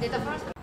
data first.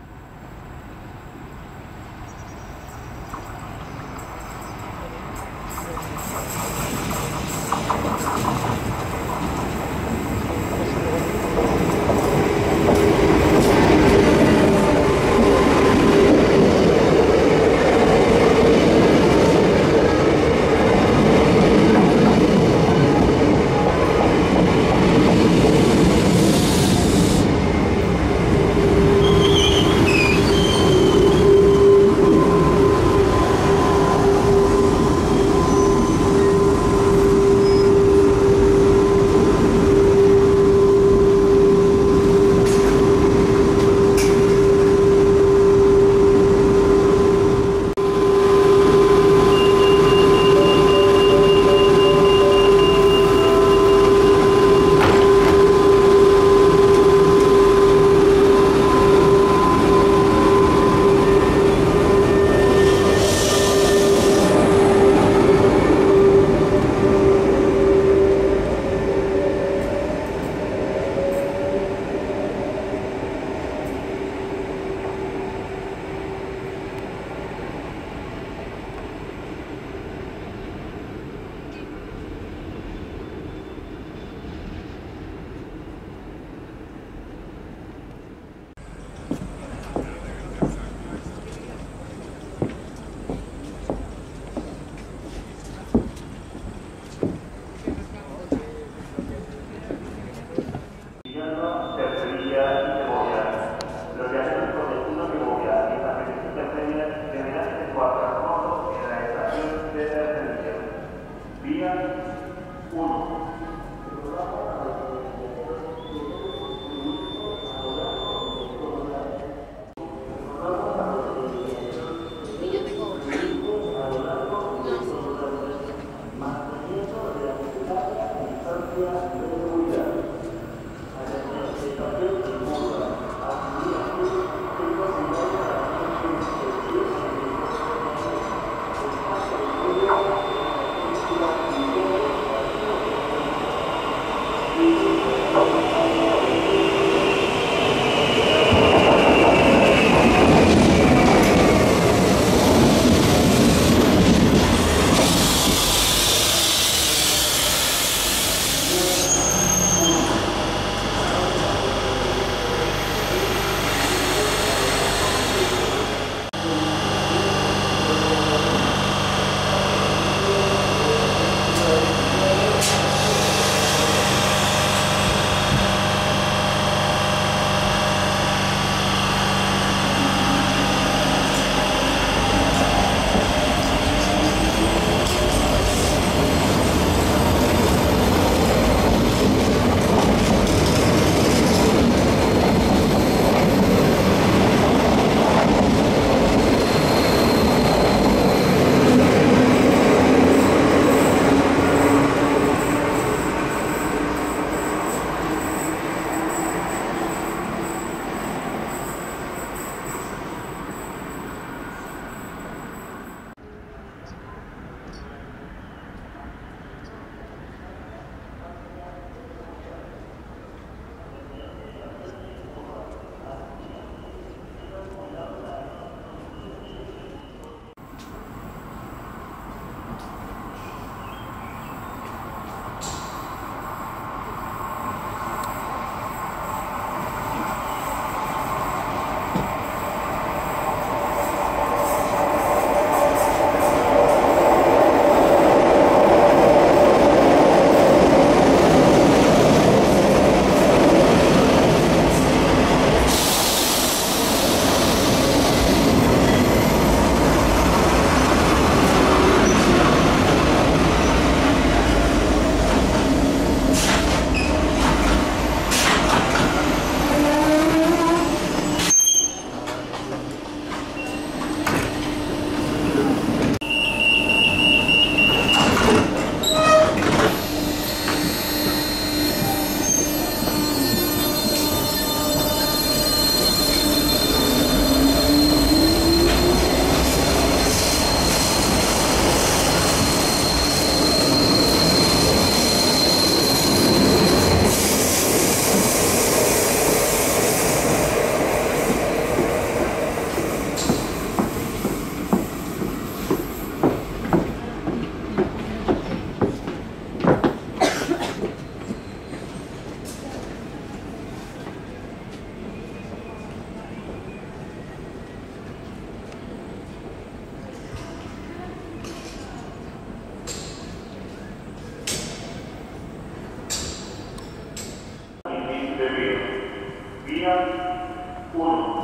One.